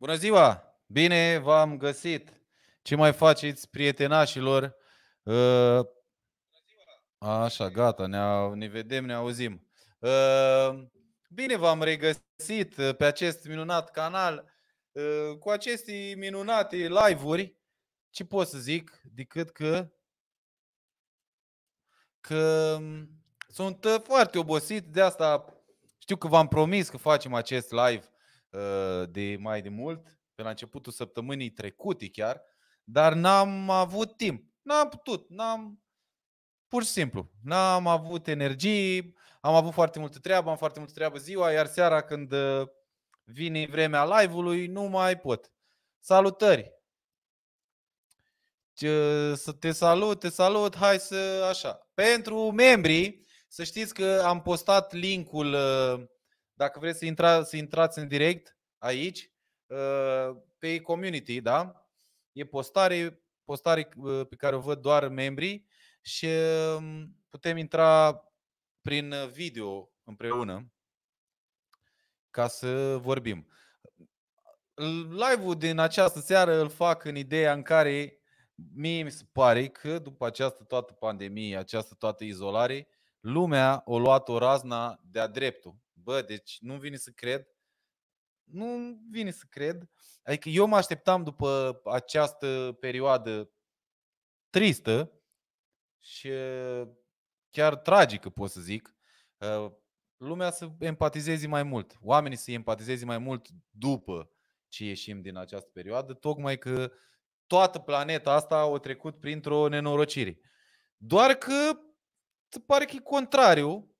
Bună ziua! Bine v-am găsit! Ce mai faceți, prietenașilor? Uh, așa, gata, ne, ne vedem, ne auzim. Uh, bine v-am regăsit pe acest minunat canal, uh, cu aceste minunate live-uri. Ce pot să zic decât că că sunt foarte obosit, de asta știu că v-am promis că facem acest live de mai de mult, pe la începutul săptămânii trecute chiar, dar n-am avut timp. N-am putut, n-am pur și simplu. N-am avut energie, am avut foarte multă treabă, am foarte multă treabă ziua, iar seara când vine vremea live-ului, nu mai pot. Salutări! Să te salut, te salut, hai să așa. Pentru membrii, să știți că am postat linkul dacă vreți să, intra, să intrați în direct aici, uh, pe community, da? E postare, postare uh, pe care o văd doar membrii și um, putem intra prin video împreună ca să vorbim. Live-ul din această seară îl fac în ideea în care mie mi se pare că după această toată pandemie, această toată izolare, lumea a luat o razna de-a dreptul. Bă, deci nu vine să cred. Nu vine să cred. Adică eu mă așteptam după această perioadă tristă și chiar tragică, pot să zic, uh, lumea să empatizeze mai mult, oamenii să empatizeze mai mult după ce ieșim din această perioadă, tocmai că toată planeta asta a trecut printr-o nenorocire. Doar că se pare că e contrariu Ă,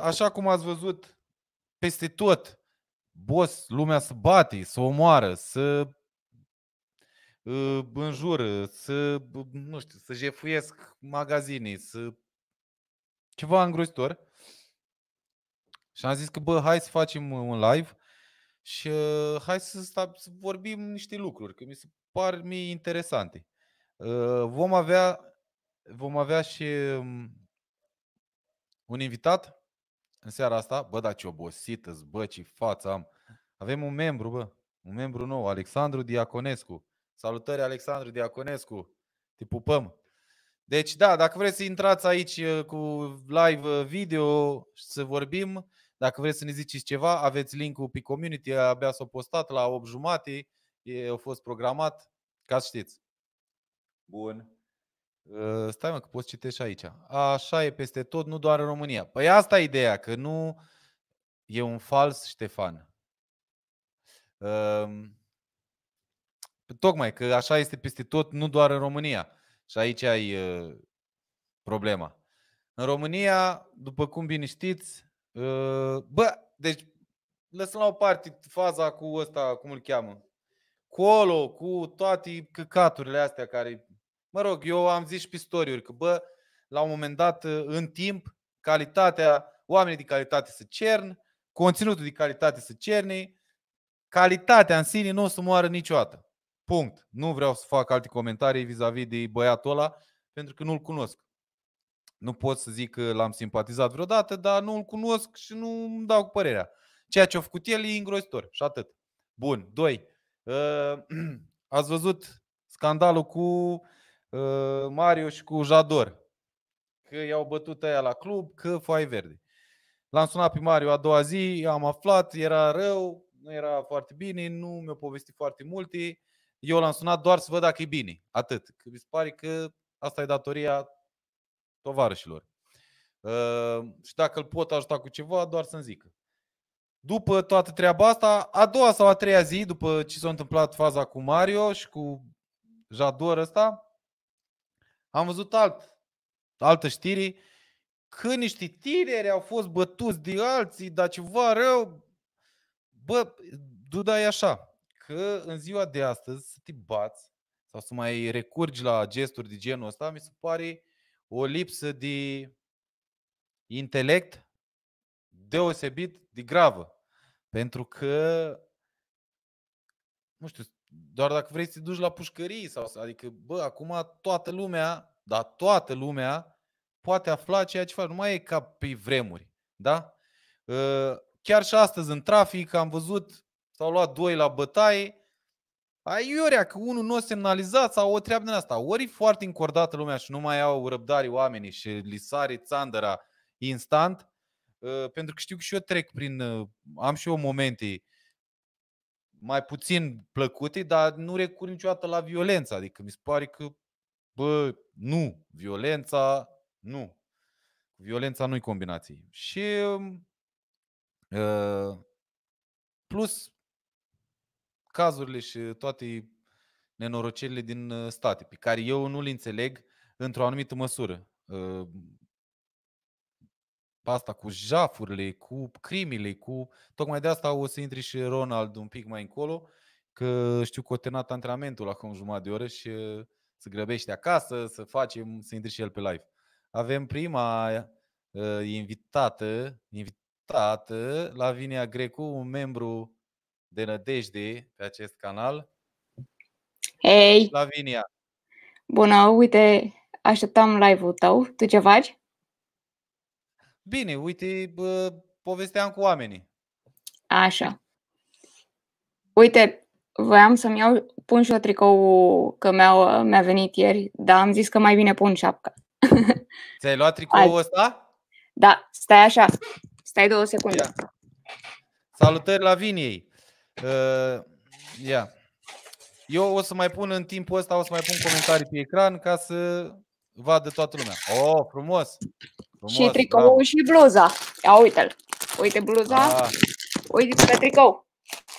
așa cum ați văzut peste tot, boss, lumea să bate, să omoară, să ă, înjură, să, nu știu, să jefuiesc magazine, să... ceva îngrozitor. Și am zis că, bă, hai să facem un live și uh, hai să, sta, să vorbim niște lucruri, că mi se par mie interesante. Uh, vom avea vom avea și um, un invitat în seara asta. Bă, da, ce obosită bă, ce față am. Avem un membru, bă, un membru nou, Alexandru Diaconescu. Salutări, Alexandru Diaconescu. Te pupăm. Deci, da, dacă vreți să intrați aici uh, cu live uh, video și să vorbim, dacă vreți să ne ziceți ceva, aveți linkul pe community, abia s-a postat la 8 jumate, e, a fost programat, ca să știți. Bun. Ă, stai mă că poți citești aici. Așa e peste tot, nu doar în România. Păi asta e ideea, că nu e un fals Ștefan. Tocmai că așa este peste tot, nu doar în România. Și aici ai ă, problema. În România, după cum bine știți, ă, bă, deci lăsăm la o parte faza cu ăsta, cum îl cheamă, colo, cu toate căcaturile astea care Mă rog, eu am zis și pe story că, bă, la un moment dat, în timp, calitatea, oamenii de calitate să cern, conținutul de calitate să cerne, calitatea în sine nu o să moară niciodată. Punct. Nu vreau să fac alte comentarii vis-a-vis de băiatul ăla, pentru că nu-l cunosc. Nu pot să zic că l-am simpatizat vreodată, dar nu-l cunosc și nu îmi dau cu părerea. Ceea ce a făcut el e îngrozitor și atât. Bun. Doi. Uh, ați văzut scandalul cu Uh, Mario și cu Jador. Că i-au bătut aia la club, că foai verde. L-am sunat pe Mario a doua zi, am aflat, era rău, nu era foarte bine, nu mi-a povestit foarte multe. Eu l-am sunat doar să văd dacă e bine. Atât. Că mi se pare că asta e datoria tovarășilor. Uh, și dacă îl pot ajuta cu ceva, doar să-mi zică. După toată treaba asta, a doua sau a treia zi, după ce s-a întâmplat faza cu Mario și cu Jador ăsta, am văzut alt, altă știri că niște tineri au fost bătuți de alții, dar ceva rău. Bă, Duda e așa, că în ziua de astăzi să te bați sau să mai recurgi la gesturi de genul ăsta, mi se pare o lipsă de intelect deosebit de gravă. Pentru că, nu știu, doar dacă vrei să te duci la pușcării sau, adică, bă, acum toată lumea dar toată lumea poate afla ceea ce faci. Nu mai e ca pe vremuri. Da? Ă, chiar și astăzi în trafic am văzut s-au luat doi la bătaie. Aiurea că unul nu a semnalizat sau o treabă din asta. Ori e foarte încordată lumea și nu mai au răbdare oamenii și li sare țandăra instant, uh, pentru că știu că și eu trec prin, uh, am și eu momente mai puțin plăcute, dar nu recur niciodată la violență. Adică mi se pare că, bă, nu, violența, nu. Violența nu-i combinație. Și uh, plus cazurile și toate nenorocirile din uh, state, pe care eu nu le înțeleg într-o anumită măsură. Uh, asta cu jafurile, cu crimile, cu... Tocmai de asta o să intri și Ronald un pic mai încolo, că știu că o terminat antrenamentul acum jumătate de oră și uh, se grăbește acasă, să facem, să intri și el pe live. Avem prima uh, invitată, invitată, Lavinia Grecu, un membru de nădejde pe acest canal. Hei! Lavinia! Bună, uite, așteptam live-ul tău. Tu ce faci? Bine, uite, bă, povesteam cu oamenii. Așa. Uite, voiam să-mi iau, pun și o tricou că mi-a, mi-a venit ieri, dar am zis că mai bine pun șapca. Ți-ai luat tricoul ăsta? Da, stai așa. Stai două secunde. Ia. Salutări la Viniei. Uh, ia. Eu o să mai pun în timpul ăsta, o să mai pun comentarii pe ecran ca să vadă toată lumea. Oh, frumos! Frumos și tricou și bluza. Ia uite-l. Uite bluza. Ah. Uite pe tricou.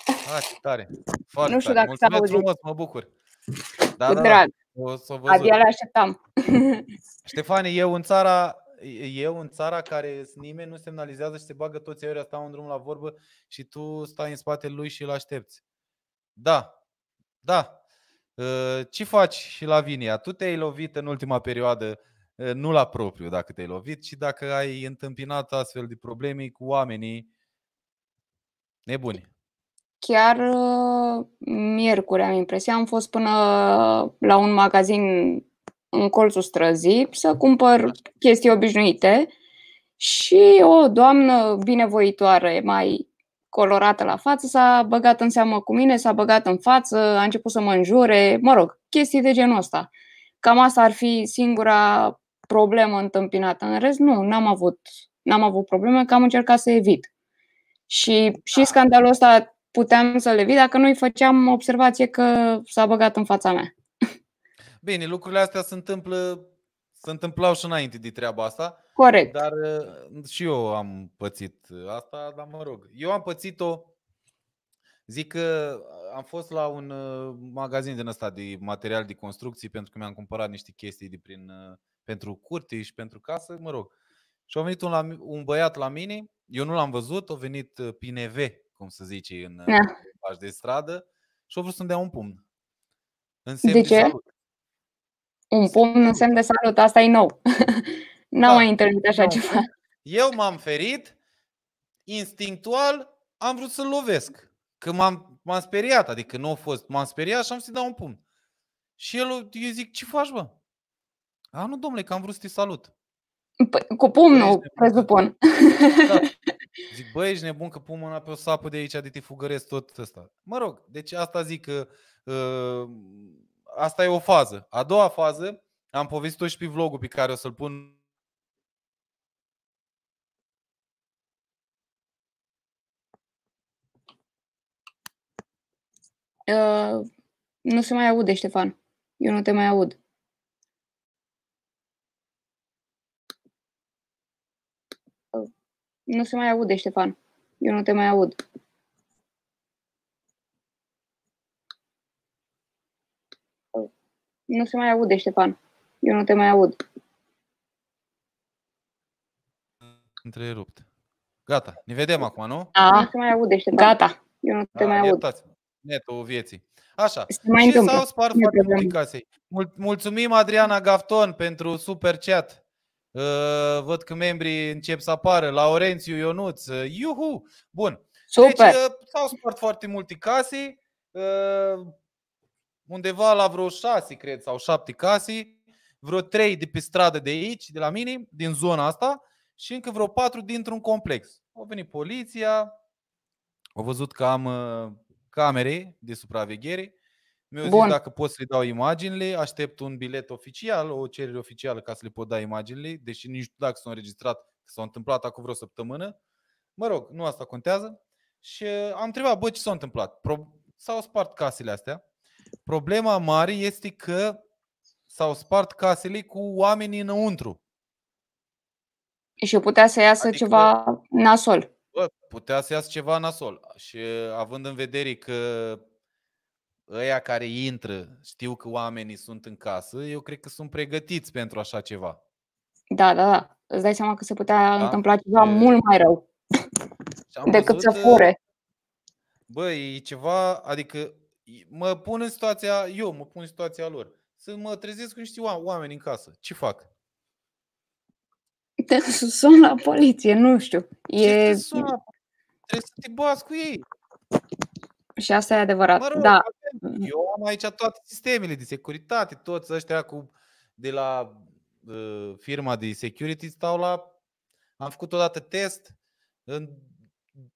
Ah, ce tare. Foarte nu știu tare. dacă s-a frumos, mă bucur. Da, Cu da, drag. Da, o să Abia le așteptam. Ștefane, eu în țara eu în țara care nimeni nu semnalizează și se bagă toți aiurea, stau în drum la vorbă și tu stai în spatele lui și îl aștepți. Da, da. Ă, ce faci și la Vinia? Tu te-ai lovit în ultima perioadă, ă, nu la propriu dacă te-ai lovit, ci dacă ai întâmpinat astfel de probleme cu oamenii nebuni. Chiar ă, miercuri am impresia, am fost până la un magazin în colțul străzii să cumpăr chestii obișnuite și o doamnă binevoitoare, mai colorată la față, s-a băgat în seamă cu mine, s-a băgat în față, a început să mă înjure, mă rog, chestii de genul ăsta. Cam asta ar fi singura problemă întâmpinată. În rest, nu, n-am avut, n-am avut probleme, că am încercat să evit. Și, și da. scandalul ăsta puteam să-l evit dacă nu-i făceam observație că s-a băgat în fața mea. Bine, lucrurile astea se întâmplă, se întâmplau și înainte de treaba asta. Corect. Dar uh, și eu am pățit asta, dar mă rog. Eu am pățit-o, zic că am fost la un uh, magazin din ăsta de material de construcții pentru că mi-am cumpărat niște chestii de prin, uh, pentru curte și pentru casă, mă rog. Și a venit un, la, un băiat la mine, eu nu l-am văzut, a venit PNV, cum se zice în da. de stradă, și a vrut să-mi dea un pumn. În semn de, de ce? Salut. Un pumn în semn de salut, asta e nou. N-am da. mai întâlnit așa no. ceva. Eu m-am ferit, instinctual am vrut să-l lovesc. Că m-am, m-am speriat, adică nu a fost, m-am speriat și am să-i dau un pumn. Și el, eu zic, ce faci, bă? A, nu, domnule, că am vrut să te salut. P- cu pumnul, presupun. Da. Zic, băi, ești nebun că pun mâna pe o sapă de aici, de te fugăresc tot ăsta. Mă rog, deci asta zic că uh, asta e o fază. A doua fază, am povestit-o și pe vlogul pe care o să-l pun Uh, nu se mai aude, Ștefan. Eu nu te mai aud. Nu se mai aude, Ștefan. Eu nu te mai aud. Nu se mai aude, Ștefan. Eu nu te mai aud. Întrerupt. Gata, ne vedem acum, nu? A, nu se mai aude, Ștefan. Gata, eu nu te A, mai aud. Netul vieții. Așa. mai și s-au spart foarte multe case. Mulțumim Adriana Gafton pentru super chat. Uh, văd că membrii încep să apară. Laurențiu Ionuț. Uh, iuhu! Bun. Super. Deci uh, s-au spart foarte multe case. Uh, undeva la vreo șase, cred, sau șapte case, vreo trei de pe stradă de aici, de la mine, din zona asta, și încă vreo patru dintr-un complex. Au venit poliția, au văzut că am uh, camerei de supraveghere. Mi-au zis Bun. dacă pot să-i dau imaginile, aștept un bilet oficial, o cerere oficială ca să le pot da imaginile, deși nici nu știu dacă s-au înregistrat, că s-au întâmplat acum vreo săptămână. Mă rog, nu asta contează. Și uh, am întrebat, bă, ce s-a întâmplat? Pro- s-au spart casele astea. Problema mare este că s-au spart casele cu oamenii înăuntru. Și putea să iasă Adică- ceva nasol. Bă, putea să iasă ceva nasol. Și uh, având în vedere că ăia care intră știu că oamenii sunt în casă, eu cred că sunt pregătiți pentru așa ceva. Da, da, da. Îți dai seama că se putea Da? întâmpla ceva E- mult mai rău Și am decât să văzut, uh, fure. Bă, e ceva, adică e- mă pun în situația, eu mă pun în situația lor. Să mă trezesc cu niște oa- oameni în casă. Ce fac? Te sun la poliție, nu știu. Ce E... te sună? Trebuie să te bați cu ei. Și asta e adevărat. Mă rog, Da, avem- eu am aici toate sistemele de securitate, toți ăștia cu, de la uh, firma de security stau la... Am făcut odată test, în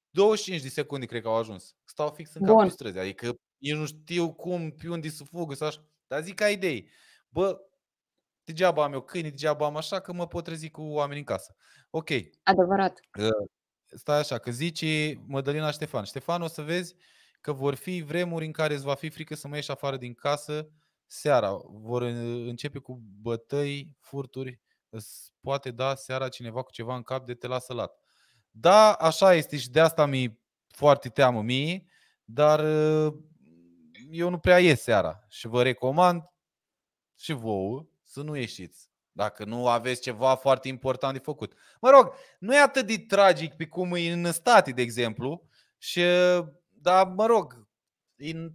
25 de secunde cred că au ajuns. Stau fix în Bun. capul străzi, adică eu nu știu cum, pe unde să fugă sau așa. Dar zic ca idei. Bă, degeaba am eu câini, degeaba am așa, că mă pot trezi cu oameni în casă. Ok, adevărat. stai așa, că zice Mădălina Ștefan. Ștefan, o să vezi că vor fi vremuri în care îți va fi frică să mă ieși afară din casă seara. Vor în- începe cu bătăi, furturi. Îți poate da seara cineva cu ceva în cap de te lasă lat. Da, așa este și de asta mi foarte teamă mie, dar uh, eu nu prea ies seara și vă recomand și vouă să nu ieșiți. Dacă nu aveți ceva foarte important de făcut. Mă rog, nu e atât de tragic pe cum e în state, de exemplu, și, dar mă rog, în,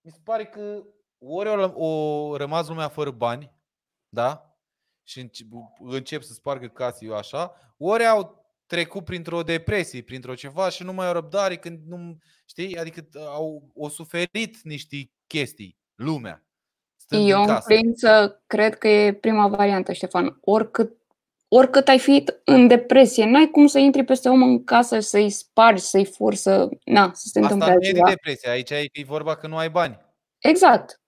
mi se pare că ori o, o rămas lumea fără bani, da? Și înce- încep să spargă case eu așa, ori au trecut printr-o depresie, printr-o ceva și nu mai au răbdare când nu, știi, adică au o suferit niște chestii, lumea. stând Eu în îmi casă. prind să cred că e prima variantă, Ștefan. Oricât, oricât ai fi în depresie, n-ai cum să intri peste om în casă, să-i spargi, să-i furi, să... Na, să se întâmple Asta nu e de altceva. depresie, aici e, e vorba că nu ai bani. Exact.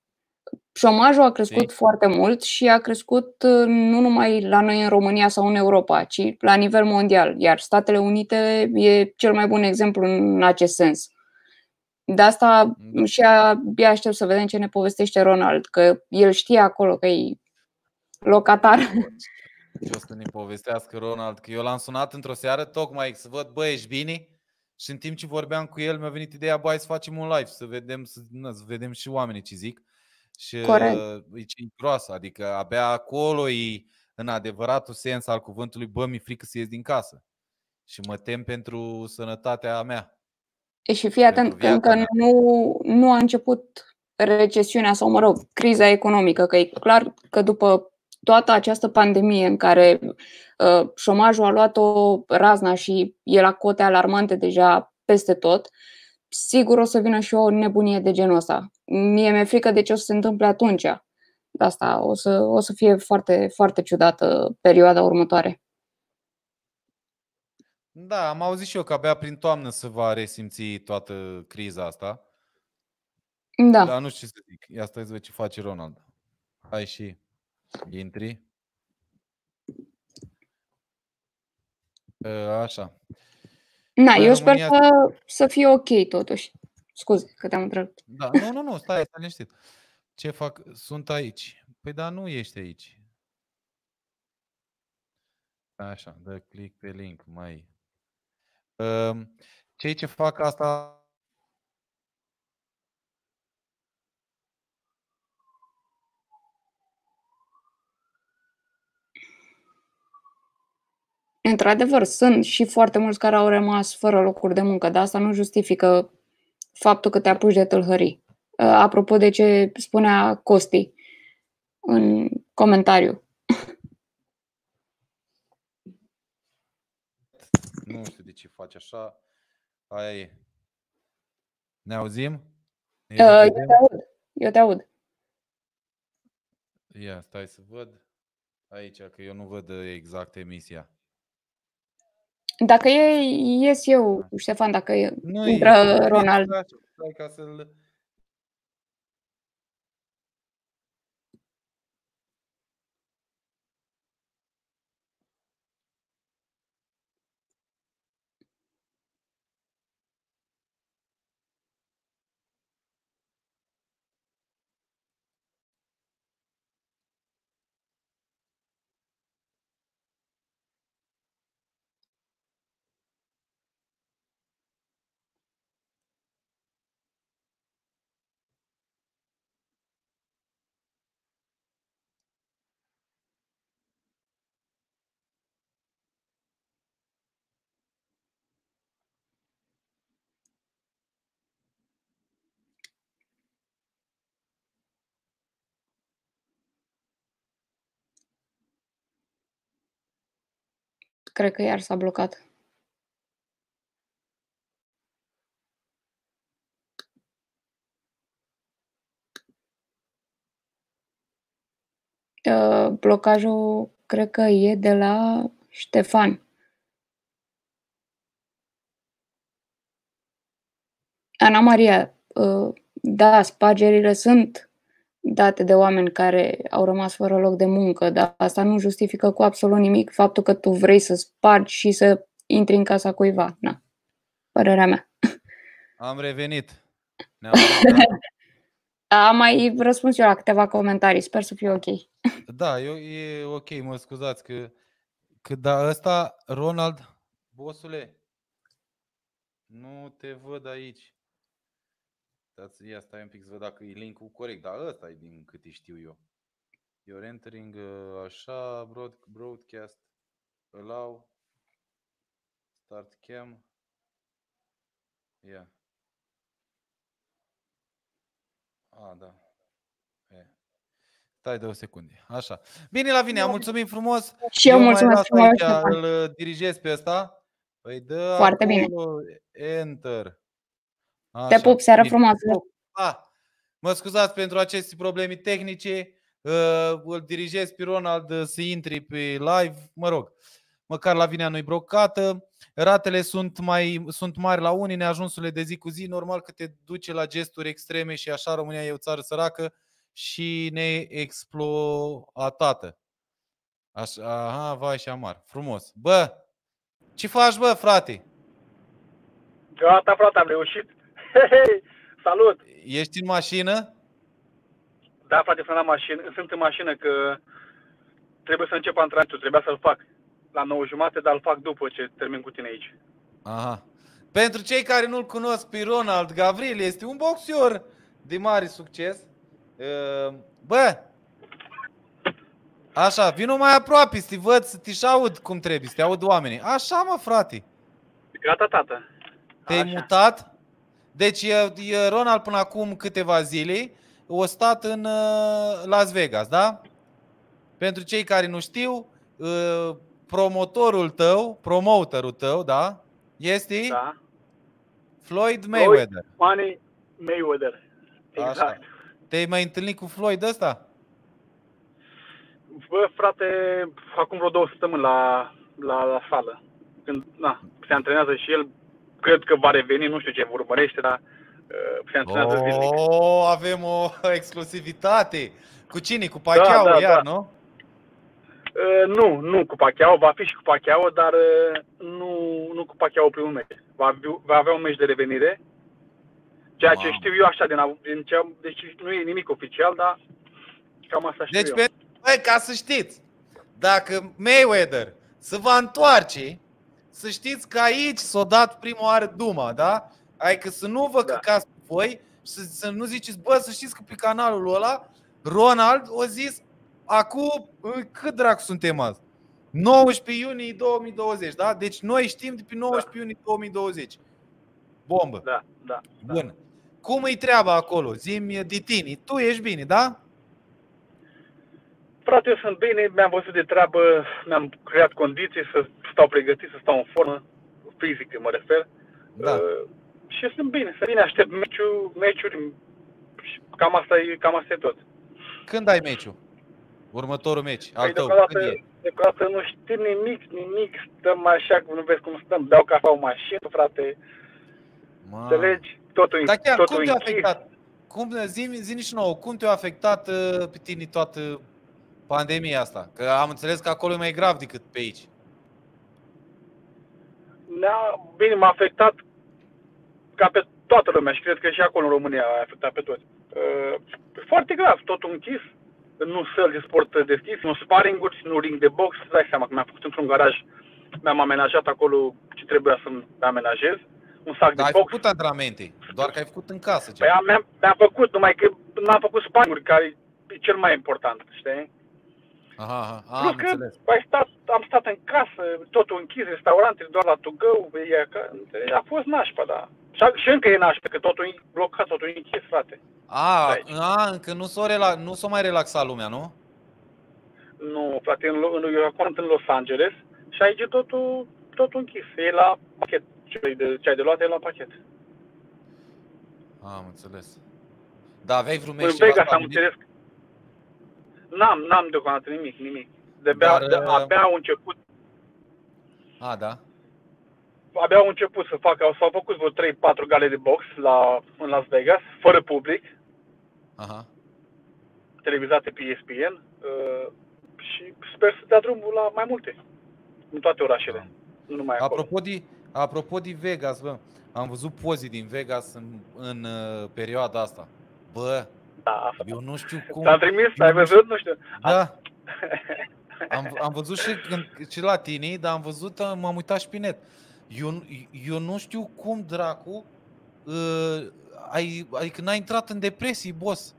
Șomajul a crescut Știi? foarte mult și a crescut uh, nu numai la noi în România sau în Europa, ci la nivel mondial. Iar Statele Unite e cel mai bun exemplu în acest sens. De asta Da. și abia aștept să vedem ce ne povestește Ronald, că el știe acolo că e locatar. Ce o să ne povestească Ronald, că eu l-am sunat într-o seară tocmai să văd, bă, ești bine? Și în timp ce vorbeam cu el, mi-a venit ideea, bă, hai să facem un live, să vedem, să, na, să vedem și oamenii ce zic. Și Corect. uh, e ce groasă, adică abia acolo e în adevăratul sens al cuvântului, bă, mi-e frică să ies din casă. Și mă tem pentru sănătatea mea. E și fii atent că viața încă mea. nu, nu a început recesiunea sau, mă rog, criza economică, că e clar că după toată această pandemie în care uh, șomajul a luat-o razna și e la cote alarmante deja peste tot, sigur o să vină și o nebunie de genul ăsta. Mie mi-e frică de ce o să se întâmple atunci. De asta o să, o să fie foarte, foarte ciudată perioada următoare. Da, am auzit și eu că abia prin toamnă se va resimți toată criza asta. Da, Dar nu știu ce să zic. Ia stai să vezi ce face Ronald. Hai și intri. Ă, Așa. Na, Păi, eu sper România- să, să fie ok totuși. Scuze că te-am întrebat. Da, nu, nu, nu, stai, stai liniștit. Ce fac? Sunt aici. Păi da, nu ești aici. Așa, dă click pe link, mai. Um, Cei ce fac asta Într-adevăr, sunt și foarte mulți care au rămas fără locuri de muncă, dar asta nu justifică faptul că te apuci de tâlhării. Uh, Apropo de ce spunea Costi în comentariu. Nu știu de ce faci așa. Aia e. Ne auzim? Ne Uh, Eu vedem? te aud. Eu te aud. Ia, stai să văd aici, că eu nu văd uh, exact emisia. Dacă e, ies eu, Ștefan, dacă e, Nu intră e. Ronald. Stai ca să-l... Cred că iar s-a blocat. Uh, blocajul cred că e de la Ștefan. Ana Maria, uh, da, spargerile sunt date de oameni care au rămas fără loc de muncă, dar asta nu justifică cu absolut nimic faptul că tu vrei să spargi și să intri în casa cuiva. Na. Părerea mea. Am revenit. Ne-am Am mai răspuns eu la câteva comentarii, sper să fie ok. Da, eu, e ok, mă scuzați că, că da, ăsta, Ronald, bosule, nu te văd aici. Stați, ia stai un pic să văd dacă e linkul corect, dar ăsta e din câte știu eu. You're entering uh, așa, broad, broadcast, allow, start cam. Yeah. A, da. E. Stai de o secundă. Așa. Bine la vine, mulțumim frumos. Și eu, mai mulțumesc las frumos, aici, Ștefan. îl uh, dirigez pe ăsta. Păi dă Foarte bine. acolo, enter. Te pup, seară bine. frumoasă. Ah, mă scuzați pentru aceste probleme tehnice. Uh, îl dirigez pe Ronald uh, să intri pe live. Mă rog, măcar la vinea nu-i brocată. Ratele sunt, mai, sunt mari la unii, neajunsurile de zi cu zi. Normal că te duce la gesturi extreme și așa România e o țară săracă și neexploatată. Așa, aha, vai și amar. Frumos. Bă, ce faci, bă, frate? Gata, frate, am reușit. Salut! Ești în mașină? Da, frate, sunt, la mașină, sunt în mașină că trebuie să încep antrenamentul, trebuia să-l fac la 9 jumate, dar îl fac după ce termin cu tine aici. Aha. Pentru cei care nu-l cunosc pe Ronald Gavril, este un boxer de mare succes. Uh, Bă, așa, vino mai aproape să te văd, să te și aud cum trebuie, să te aud oamenii. Așa, mă, frate. Gata, tată. Te-ai Așa. mutat? Deci e, e Ronald până acum câteva zile o stat în uh, Las Vegas, da? Pentru cei care nu știu, uh, promotorul tău, promoterul tău, da? Este Da. Floyd Mayweather. Money Mayweather. Exact. Așa. Te-ai mai întâlnit cu Floyd ăsta? Bă, frate, acum vreo două săptămâni la, la, la sală. Când, na, se antrenează și el, cred că va reveni, nu știu ce urmărește, dar uh, se antrenează zilnic. Oh, avem o exclusivitate. Cu cine? Cu Pacquiao, da, iar, da. nu? Uh, nu, nu cu Pacquiao, va fi și cu Pacquiao, dar uh, nu, nu cu Pacquiao primul meci. Va, avi- va avea un meci de revenire. Ceea ce Mamă. știu eu așa din, av- din ce, am- deci nu e nimic oficial, dar cam asta știu Deci, eu. pe, băi, ca să știți, dacă Mayweather se va întoarce, să știți că aici s-a dat prima oară Duma, da? Adică să nu vă Da. căcați pe voi și să, să nu ziceți, bă, să știți că pe canalul ăla, Ronald a zis, acum, ă, cât dracu suntem azi? 19 iunie 2020, da? Deci noi știm de pe 19 iunie 2020. Bombă. Da, da. da. Bun. Cum îi treaba acolo? Zimi de tine. Tu ești bine, da? Frate, eu sunt bine, mi-am văzut de treabă, mi-am creat condiții să stau pregătit, să stau în formă, fizică mă refer. Da. Uh, și eu sunt bine, sunt bine, aștept meciul, meciuri, și cam asta e, cam asta e tot. Când ai meciul? Următorul meci al Păi tău. deocamdată, Când e? decorată, nu știi nimic, nimic, stăm așa, cum nu vezi cum stăm, beau cafea în mașină, frate, Ma. înțelegi? Totul, Dar chiar, totul cum te-a închis. afectat? Cum, zi, zi și nouă, cum te-a afectat uh, pe tine toată pandemia asta? Că am înțeles că acolo e mai grav decât pe aici. Ne-a, bine, m-a afectat ca pe toată lumea și cred că și acolo în România a afectat pe toți. Uh, foarte grav, totul închis, nu săli de sport deschis, nu sparring-uri, nu ring de box, îți dai seama că mi-am făcut într-un garaj, mi-am amenajat acolo ce trebuia să-mi amenajez, un sac Dar de ai box. făcut antrenamente, doar că ai făcut în casă. Păi Gen. am, mi-am, mi-am făcut, numai că n-am făcut sparring care e cel mai important, știi? Aha, aha, a, Plus am că înțeles. ai stat, am stat în casă, totul închis, restaurantele doar la to go, e ca- a fost nașpa, da. Și, și încă e nașpa, că totul e blocat, totul e închis, frate. A, Aici. a încă nu s-o, rela- nu s-o mai relaxat lumea, nu? Nu, frate, în, în, eu acum sunt în Los Angeles și aici e totul, totul închis. E la pachet. Ce ai de, ce ai de luat e la pachet. A, am înțeles. Da, aveai vreun În meci ceva Vegas am stabilit? înțeles că... N-am, n-am deocamdată nimic, nimic. De abia, Dar, de, uh, abia au început A, da. abia au început să facă, s-au făcut vreo 3-4 gale de box la, în Las Vegas, fără public, Aha. televizate pe ESPN uh, și sper să dea drumul la mai multe, în toate orașele, nu numai acolo. Apropo de, apropo de Vegas, bă, am văzut poze din Vegas în, în uh, perioada asta. Bă, Da, asta. eu nu știu cum... Ți-am trimis, eu ai nu știu- văzut? Nu știu. Da. Am, am văzut și, când, și la tine, dar am văzut, am- m-am uitat și pe net. Eu, nu- eu nu știu cum dracu uh, ai, adică n-ai intrat în depresie, boss.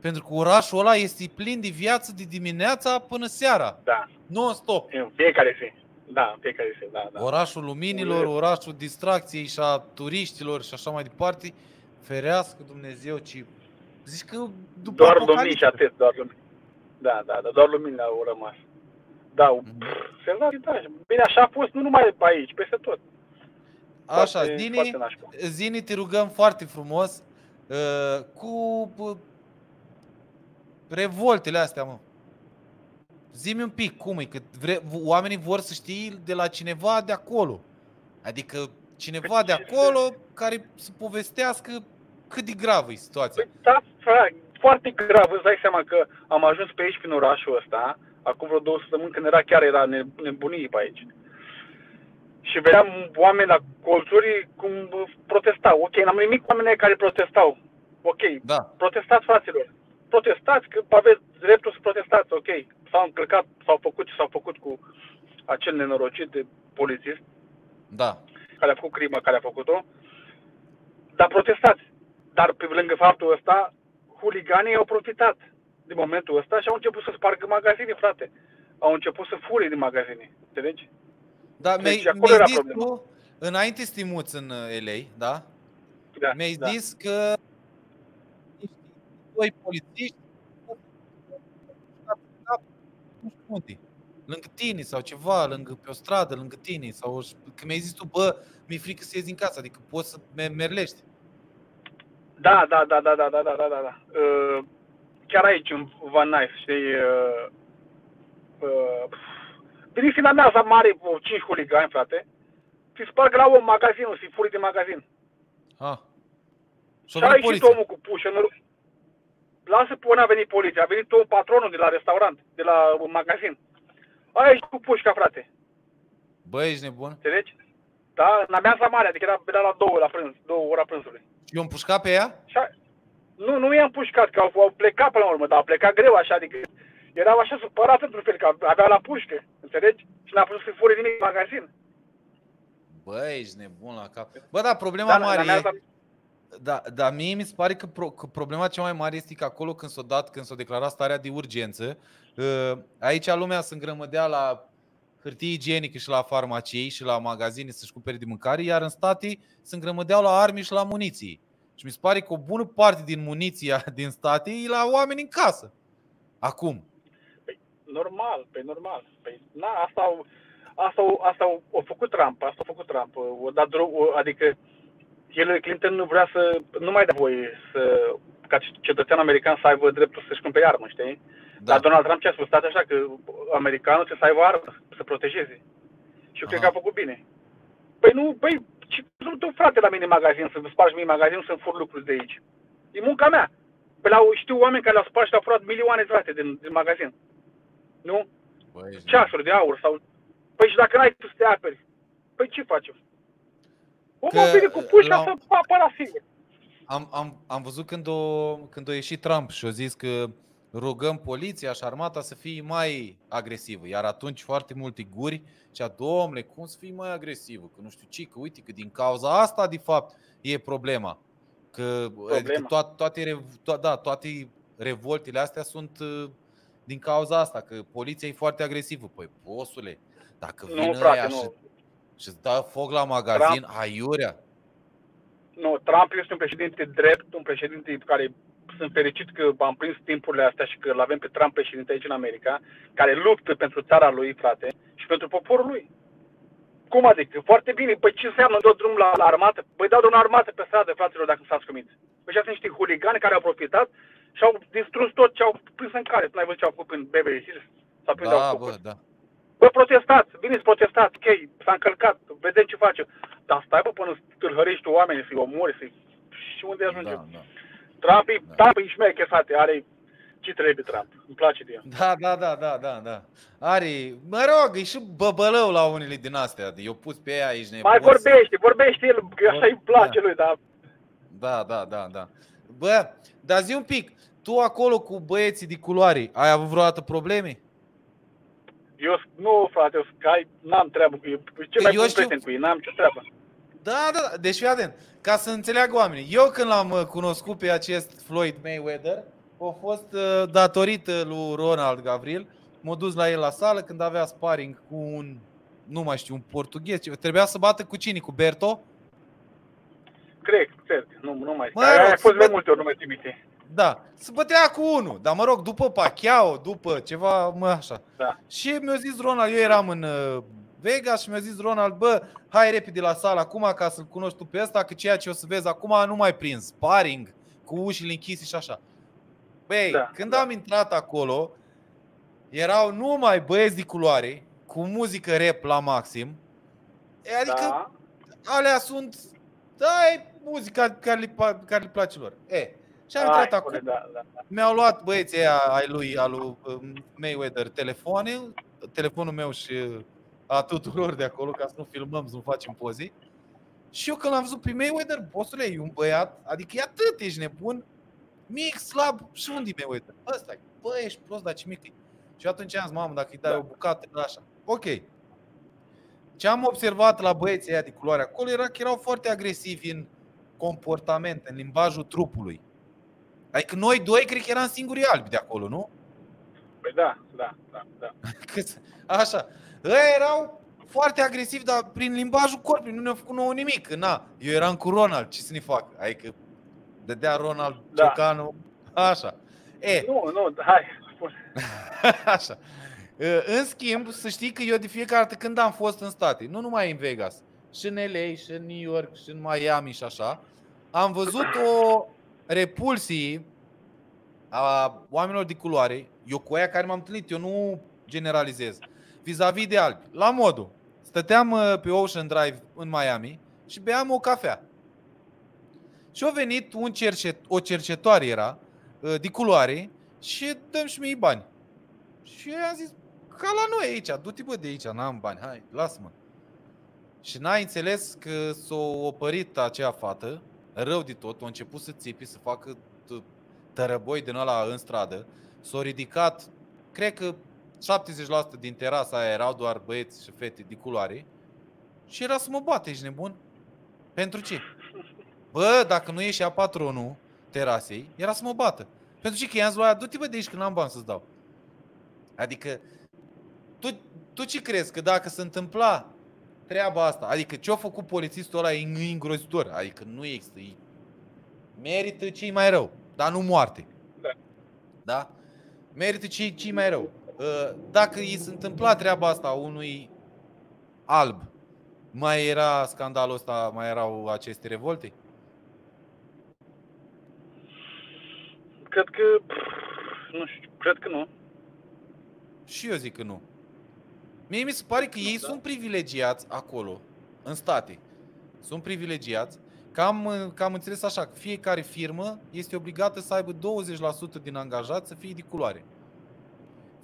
Pentru că orașul ăla este plin de viață de dimineața până seara. Da, Non-stop. în fiecare zi. Da, în fiecare zi, da, da. Orașul luminilor, orașul distracției și a turiștilor și așa mai departe. Ferească Dumnezeu, ci zici că după Doar lumini apocalipsă. și atât, doar lumini. Da, da, da, doar lumini au rămas. Da, Mhm. pff, se da, Bine, așa a fost nu numai pe aici, peste tot. Așa, Foarte- Zini, foarte nașpa. Zini, te rugăm foarte frumos uh, cu uh, revoltele astea, mă. Zi-mi un pic cum e, că vre, oamenii vor să știe de la cineva de acolo. Adică cineva de acolo care să povestească cât de gravă e situația. Păi, da, frate, foarte grav. Îți dai seama că am ajuns pe aici, prin orașul ăsta, acum vreo două săptămâni, când era chiar era ne- nebunie pe aici. Și vedeam oameni la colțuri cum protestau. Ok, n-am nimic cu oamenii care protestau. Ok, Da, protestați, fraților. Protestați, că aveți dreptul să protestați, ok. S-au încălcat, s-au făcut ce s-au făcut cu acel nenorocit de polițist da. care a făcut crima care a făcut-o. Dar protestați. Dar pe lângă faptul ăsta, huliganii au profitat din momentul ăsta și au început să spargă magazine, frate. Au început să furie din magazine. Înțelegi? Da, Deci mi-ai, acolo mi-ai era zis problema. tu, înainte să te muți în uh, LA, da? Da, Mi-ai da. zis că niște doi polițiști nu știu unde, lângă tine sau ceva, lângă pe o stradă, lângă tine sau că mi-ai zis tu, bă, mi-e frică să ies din casă, adică poți să mer- merlești. Da, da, da, da, da, da, da, da, da, da. Uh, chiar aici, în Van Nuys, știi, uh, uh, vine și la meaza mare, o 5 huligani, frate, și sparg la om magazinul, și furi de magazin. Ah. Și-o Și a venit ieșit poliția. omul cu pușă în ru- Lasă până a venit poliția, a venit un patronul de la restaurant, de la un magazin. A ieșit cu pușca, frate, Bă, ești nebun? înțelegi? Da, în amiaza mare, adică era, era la două la prânz, două ora prânzului. Și eu am pușcat pe ea? Și a, nu, nu i-am pușcat, că au, au plecat până la urmă, dar au plecat greu așa, adică erau așa supărat într-un fel, că avea la pușcă, înțelegi? Și n-a putut să fure nimic în magazin. Bă, ești nebun la cap. Bă, da, problema Da, mare în amiaza, e... Da, dar mie mi se pare că, pro, că problema cea mai mare este că acolo când s-a dat, când s-a declarat starea de urgență, uh, aici lumea se îngrămădea la hârtie igienică și la farmacii și la magazine să-și cumpere de mâncare, iar în state se îngrămădeau la arme și la muniții. Și mi se pare că o bună parte din muniția din state e la oameni în casă. Acum. normal, pe normal. Păi, na, asta au, asta au, asta au, au făcut Trump, asta au făcut Trump. O dat dro- o, adică Hillary Clinton nu vrea să, nu mai dea voie să, ca cetățean american să aibă dreptul să-și cumpere armă, știi? Da. Dar Donald Trump ce a spus? Stați așa că americanul trebuie să aibă armă să protejeze. Și eu Aha. cred că a făcut bine. Păi nu, păi, ce nu tu frate la mine în magazin, să spargi mie magazin, să fur lucruri de aici. E munca mea. Păi la, știu oameni care le-au spart și au furat milioane de frate din, din magazin. Nu? Băi, Ceasuri de aur sau... Păi și dacă n-ai tu să te aperi, păi ce facem? Omul vine cu pușca la... să papă la sigur. Am, am, am văzut când o, când o ieșit Trump și a zis că rugăm poliția și armata să fie mai agresivă. Iar atunci foarte multe guri cea domnule, cum să fii mai agresivă? Că nu știu ce, că uite că din cauza asta de fapt e problema. Că problema. Adică toate, toate, to- da, toate revoltele astea sunt uh, din cauza asta, că poliția e foarte agresivă. Păi, posule, dacă vine nu, frate, și, și îți dă foc la magazin, Trump, aiurea. Nu, Trump este un președinte drept, un președinte care sunt fericit că am prins timpurile astea și că îl avem pe Trump președinte aici în America, care luptă pentru țara lui, frate, și pentru poporul lui. Cum adică? Foarte bine. Păi ce înseamnă dau drum la, la armată? Păi dau drum la armată pe stradă, fraților, dacă s-a scumit. Păi și sunt niște huligani care au profitat și au distrus tot ce au prins în care. Tu n-ai văzut ce au făcut în Beverly Hills? Sau prin da, bă, da. Bă, protestați, veniți, protestați, ok, s-a încălcat, vedem ce facem. Dar stai, bă, până tâlhărești oamenii, să-i omori, să-i... Și unde ajungem? Da, da. Trump, da. Trump e șmecher, frate, are ce trebuie Trump. Îmi place de el. Da, da, da, da, da, da. Are, mă rog, e și băbălău la unele din astea. Eu pus pe ea aici nebun. Mai vorbește, vorbește el, că așa îi place da. lui, da. Da, da, da, da. Bă, dar zi un pic, tu acolo cu băieții de culoare, ai avut vreodată probleme? Eu, nu, frate, eu, ai, n-am treabă cu ei. Ce mai eu știu... cu ei, n-am ce treabă. Da, da, da, deci fii atent, ca să înțeleagă oamenii. Eu când l-am uh, cunoscut pe acest Floyd Mayweather, a fost uh, datorită lui Ronald Gavril. M-a dus la el la sală când avea sparring cu un, nu mai știu, un portughez. Trebuia să bată cu cine? Cu Berto? Cred, cred, nu, nu mai știu. Mă rog, a fost mai multe ori, nu mai trimite. Da, se bătea cu unul, dar mă rog, după Pacquiao, după ceva, mă, așa. Da. Și mi-a zis Ronald, eu eram în uh, Vegas și mi-a zis Ronald, bă, hai repede la sală acum ca să-l cunoști tu pe ăsta, că ceea ce o să vezi acum nu mai prins, sparring, cu ușile închise și așa. Băi, da, când da. am intrat acolo, erau numai băieți de culoare, cu muzică rap la maxim. Adică da. alea sunt, da, e muzica care le, care le place lor. E, și am intrat acolo. Da, da, da. Mi-au luat băieții aia ai lui, al lui um, Mayweather telefoane, telefonul meu și a tuturor de acolo, ca să nu filmăm, să nu facem poze. Și eu când l-am văzut pe Mayweather, bosule, e un băiat, adică e atât, ești nebun, mic, slab, și unde e Mayweather? Ăsta e, bă, ești prost, dar ce mic e. Și atunci am zis, mamă, dacă îi dai da. o bucată, așa. Ok. Ce am observat la băieții aia de culoare acolo era că erau foarte agresivi în comportament, în limbajul trupului. Adică noi doi cred că eram singurii albi de acolo, nu? Păi da, da, da, da. Așa. Ei erau foarte agresivi, dar prin limbajul corpului nu ne-au făcut nouă nimic. Na, eu eram cu Ronald, ce să ne fac? Adică dădea Ronald da. Ciocanu, așa. E. Nu, nu, hai, așa. În schimb, să știi că eu de fiecare dată când am fost în state, nu numai în Vegas, și în LA, și în New York, și în Miami și așa, am văzut o repulsie a oamenilor de culoare, eu cu aia care m-am întâlnit, eu nu generalizez, vis-a-vis de albi. La modul, stăteam uh, pe Ocean Drive în Miami și beam o cafea. Și a venit un cercet, o cercetoare era, uh, de culoare, și dăm și mie bani. Și eu am zis, ca la noi aici, du-te bă de aici, n-am bani, hai, lasă-mă. Și n-ai înțeles că s-a opărit acea fată, rău de tot, a început să țipi, să facă tărăboi din ăla în stradă, s-a ridicat, cred că 70% din terasa aia erau doar băieți și fete de culoare și era să mă bate, ești nebun? Pentru ce? Bă, dacă nu ieșea patronul terasei, era să mă bată. Pentru ce că i-am zis lui du-te bă de aici că n-am bani să-ți dau. Adică, tu, tu ce crezi? Că dacă se întâmpla treaba asta, adică ce-a făcut polițistul ăla e îngrozitor, adică nu există, e, merită cei mai rău, dar nu moarte. Da? da? Merită cei, cei mai rău. Uh, dacă i se întâmpla treaba asta unui alb, mai era scandalul ăsta, mai erau aceste revolte? Cred că, nu știu, cred că nu. Și eu zic că nu. Mie mi se pare că ei Da. sunt privilegiați acolo, în state. Sunt privilegiați. Cam, cam înțeles așa, că fiecare firmă este obligată să aibă 20% din angajați să fie de culoare.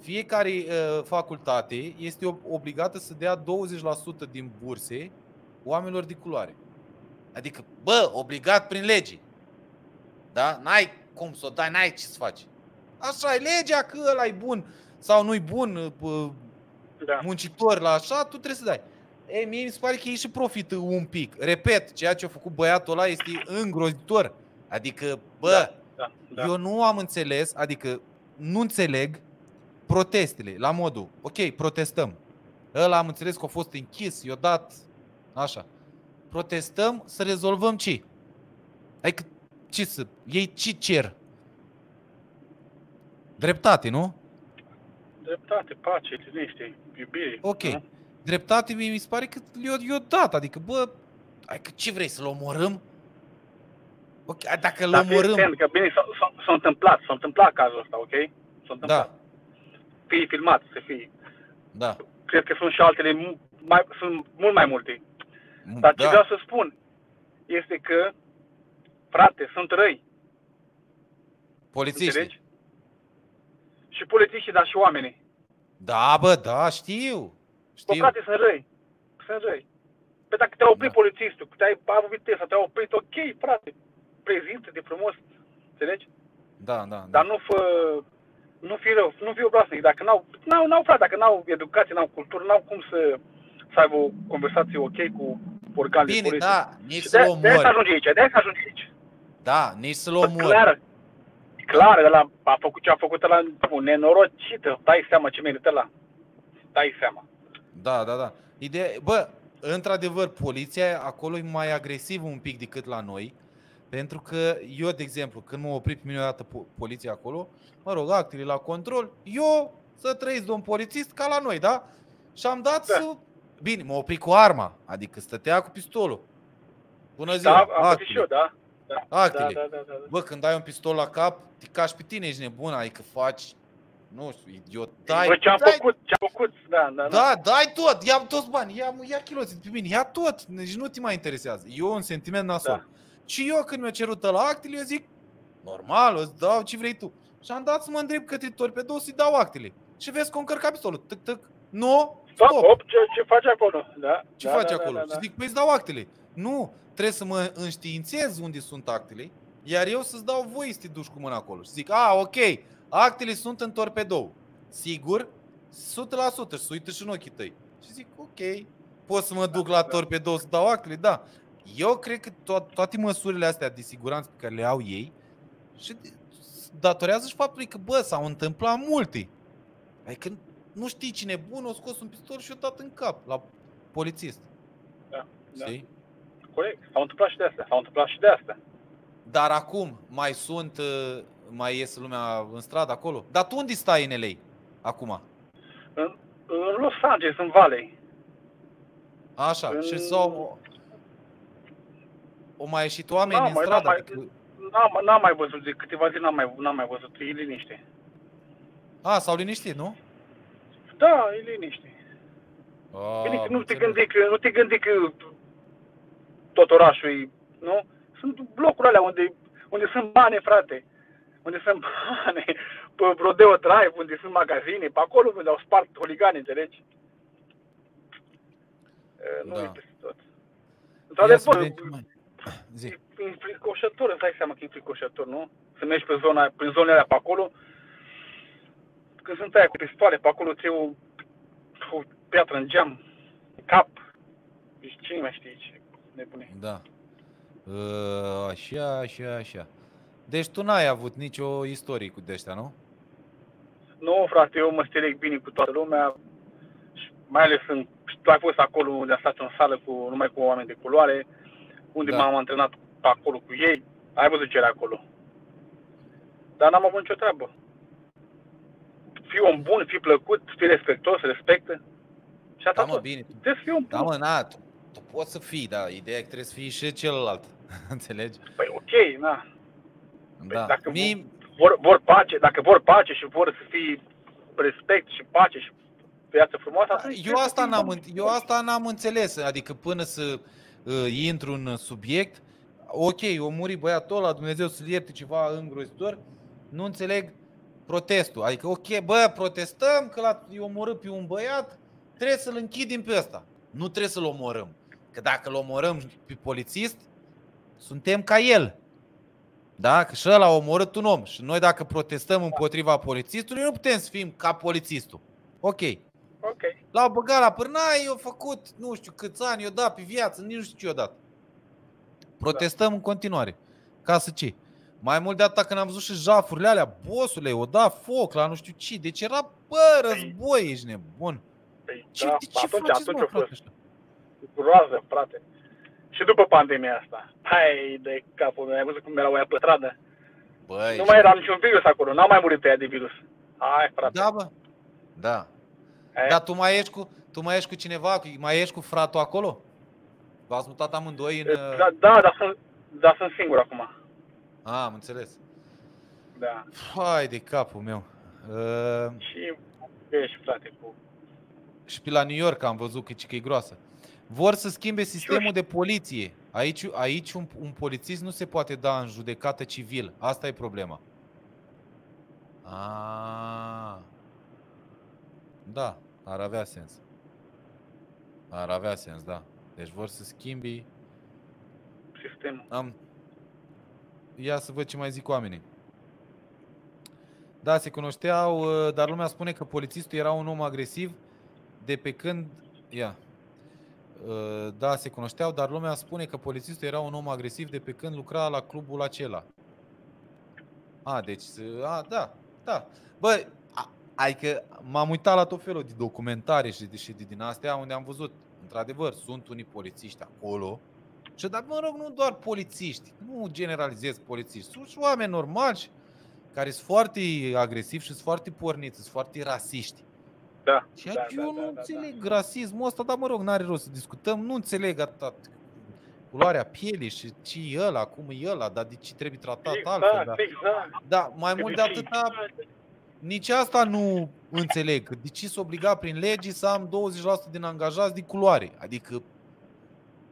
Fiecare uh, facultate este ob- obligată să dea 20% din burse oamenilor de culoare. Adică, bă, obligat prin lege. Da? N-ai cum să o dai, n-ai ce să faci. Așa e legea că ăla e bun sau nu-i bun, uh, Da. muncitor la așa, tu trebuie să dai. Ei, mie mi se pare că ei și profită un pic. Repet, ceea ce a făcut băiatul ăla este îngrozitor. Adică, bă, Da. Da. eu nu am înțeles, adică nu înțeleg protestele, la modul, ok, protestăm. Ăla am înțeles că a fost închis, i-a dat, așa. Protestăm să rezolvăm ce? Adică, ce să, ei ce cer? Dreptate, nu? Dreptate, pace, liniște, iubire. Ok. nu? Dreptate mie mi se pare că le-a, i-a dat, adică, bă, adică ce vrei, să-l omorâm? Ok, a, dacă îl Dar fii omorâm, atent că bine s-a, s-a, s-a întâmplat, s-a întâmplat cazul ăsta, ok? S-a întâmplat. da, Fii filmat, să fii. da, Cred că sunt și altele, mu- mai, sunt mult mai multe. Dar ce da, vreau să spun este că, frate, sunt răi, polițiștii. înțelegi? Și polițiștii, dar și oamenii. Da, bă, da, știu. Bă, Știu. frate, sunt răi. Sunt răi. Pe dacă te-a oprit Da. polițistul, că te-ai avut viteză, te-a oprit, ok, frate, prezintă de frumos, înțelegi? Da, da, da. Dar nu fă, nu fi rău, nu fi obraznic. Dacă n-au, n-au, n-au frate, dacă n-au educație, n-au cultură, n-au cum să, să aibă o conversație ok cu organele Bine, poliției. da, nici Și să-l de, de aia să omori. ajunge aici, de aia să ajunge aici. Da, nici să-l Bă, omori. Clar, clar, ăla a făcut ce a făcut ăla un nenorocită. Dai seama ce merită ăla. Dai seama. Da, da, da. Ideea, bă, într-adevăr, poliția acolo e mai agresivă un pic decât la noi. Pentru că eu, de exemplu, când m-a oprit prima dată po- poliția acolo, mă rog, actele la control, eu să trăiesc domn polițist ca la noi, da? Și am dat Da. să... Bine, m-a oprit cu arma, adică stătea cu pistolul. Bună Da, ziua, am făcut actele. și eu, da. Da, da, Actele. da, da, da. da. Bă, când ai un pistol la cap, te cași pe tine, ești nebun, adică faci, nu știu, idiot. Dai, Bă, ce-am dai, făcut, ce-am făcut, da, da, da. Da, dai tot, ia toți bani, ia, ia chiloții pe mine, ia tot, deci nu te mai interesează. Eu un sentiment nasol. Da. Și eu când mi-a cerut la actele, eu zic, normal, îți dau ce vrei tu. Și am dat să mă îndrept către torpedou să-i dau actele. Și vezi că o încărca pistolul, tâc, tâc, nu, Stop, stop, op, ce, ce faci acolo? Da, ce da, faci da, acolo? Da, da, Și zic, păi îți dau actele. Nu, trebuie să mă înștiințez unde sunt actele, iar eu să-ți dau voie să te duci cu mâna acolo. Și zic, a, ok, actele sunt în torpedou. Sigur? 100% și se uită și în ochii tăi. Și zic, ok, pot să mă duc la Da. torpedou să dau actele? Da. Eu cred că to- toate măsurile astea de siguranță pe care le au ei și de- datorează și faptului că, bă, s-au întâmplat multe. Adică nu știi cine e bun, o scos un pistol și o dat în cap la polițist. Da, da. Știi? Corect, s-au întâmplat și de astea, s-au întâmplat și de astea. Dar acum mai sunt, uh, mai iese lumea în stradă acolo? Dar tu unde stai în LA acum? În, în Los Angeles, în Valley, Așa, În- și sau o mai ieșit oameni Da, în mai- stradă? da, mai- Adică- n-am, n-am mai văzut, de câteva zile n-am mai, n-am mai văzut, e liniște. A, s-au liniștit, nu? Da, e liniște. A, Bine, că am nu te înțeles. gândi că, nu te gândi că tot orașul e, nu? Sunt blocuri alea unde, unde sunt bani, frate. Unde sunt bani, pe Rodeo Drive, unde sunt magazine, pe acolo unde au spart oligani, înțelegi? E, Nu Da. e peste tot. Ia să Într-adevăr, vedem ce mai- Zi. e înfricoșător, îți dai seama că e înfricoșător, nu? Să mergi pe zona, prin zonele alea pe acolo, când sunt aia cu pistoale, pe acolo ți o, o piatră în geam, cap. Deci cine mai știe ce nebune. Da. Uh, Așa, așa, așa. Deci tu n-ai avut nicio istorie cu de nu? Nu, frate, eu mă stirec bine cu toată lumea, și mai ales în, și tu ai fost acolo unde am stat în sală cu, numai cu oameni de culoare, unde Da. m-am antrenat pe acolo cu ei, ai văzut ce era acolo. Dar n-am avut nicio treabă. Fii om bun, fii plăcut, fii respectos, respectă. Și Da, atât. mă, bine. tu- Trebuie să fii om Da, bun. mă, na, tu, tu poți să fii, da. Ideea e că trebuie să fii și celălalt. Înțelegi? Păi ok, na. Păi Da. dacă Mie, vor, vor pace, dacă vor pace și vor să fii respect și pace și viață frumoasă, atunci Eu trebuie asta, să n-am, fim în- eu asta n-am înțeles, adică până să uh, intru în subiect, ok, o muri băiatul ăla, Dumnezeu să-l ierte ceva îngrozitor, nu înțeleg protestul. Adică, ok, bă, protestăm că l-a i omorât pe un băiat, trebuie să-l închidem pe ăsta. Nu trebuie să-l omorâm. Că dacă îl omorâm pe polițist, suntem ca el. Da? Că și ăla a omorât un om. Și noi dacă protestăm împotriva polițistului, nu putem să fim ca polițistul. Ok. Ok. L-au băgat la pârnaie, i-au făcut nu știu câți ani, i-au dat pe viață, nici nu știu ce i-au dat. Protestăm în continuare. Ca să ce? Mai mult de atât când am văzut și jafurile alea, bosule, o da foc la nu știu ce. Deci era, bă, război, ești nebun. Păi, Ce, da, de ce atunci, faceți, atunci mă, a frate, fost ăștia? groază, frate. Și după pandemia asta, hai de capul meu, ai văzut cum erau aia pe stradă? Băi, Nu mai era niciun virus acolo, n-au mai murit ăia de virus. Hai, frate. Da, bă. Da. Hai. Dar tu mai ești cu, tu mai ești cu cineva, cu- mai ești cu fratul acolo? V-ați mutat amândoi în... uh, Da, da, dar sunt, dar sunt singur acum. A, am înțeles. Da. Hai de capul meu. Uh, Și ești, frate, cu... Și pe la New York am văzut că, că e groasă. Vor să schimbe sistemul de poliție. Aici, aici un, un polițist nu se poate da în judecată civil. Asta e problema. Ah. Da, ar avea sens. Ar avea sens, da. Deci vor să schimbi. sistemul. Am... Ia să văd ce mai zic oamenii. Da, se cunoșteau, uh, dar lumea spune că polițistul era un om agresiv de pe când... Ia. Uh, Da, se cunoșteau, dar lumea spune că polițistul era un om agresiv de pe când lucra la clubul acela. A, deci, uh, a, da, da. Bă, a- adică m-am uitat la tot felul de documentare și, de, și de din astea unde am văzut, într-adevăr, sunt unii polițiști acolo și dar, mă rog, nu doar polițiști, nu generalizez polițiști, sunt și oameni normali care sunt foarte agresivi și sunt foarte porniți, sunt foarte rasiști. Da. Ceea da, ce da, eu da, nu da, înțeleg rasismul ăsta, dar mă rog, n-are rost să discutăm, nu înțeleg atât culoarea pielii și ce e ăla, cum e ăla, dar de ce trebuie tratat altfel. Exact, Dar, exact. da, mai mult de atâta, nici asta nu înțeleg. că De ce s-a obligat prin lege să am 20% din angajați din culoare? Adică,